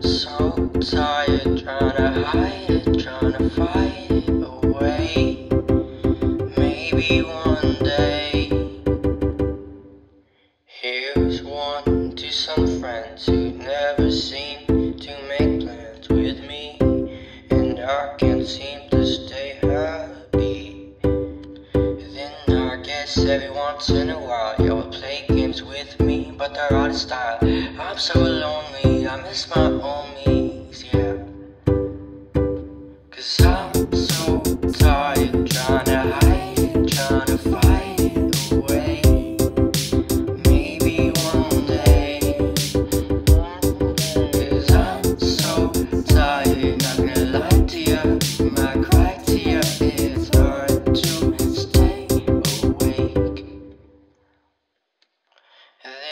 So tired trying to hide it, trying to fight it away. Maybe one day. Here's one to some friends who never seem to make plans with me, and I can't seem to stay happy. Then I guess every once in a while you'll play games with me, they're style. I'm so lonely, I miss my homies, yeah. Cause I'm so tired trying to hide it, trying to fight it away. Maybe one day. Cause I'm so tired, not gonna lie to you.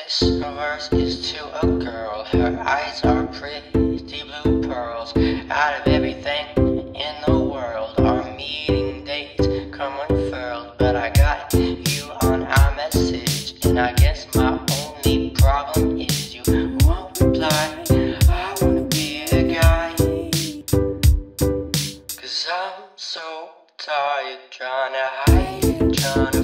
This verse is to a girl. Her eyes are pretty blue pearls. Out of everything in the world, our meeting dates come unfurled. But I got you on our message, and I guess my only problem is you won't reply. I wanna be a guy. Cause I'm so tired trying to hide trying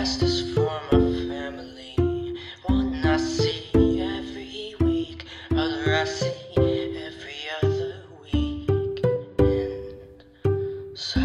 Is for my family, one I see every week, other I see every other week. And so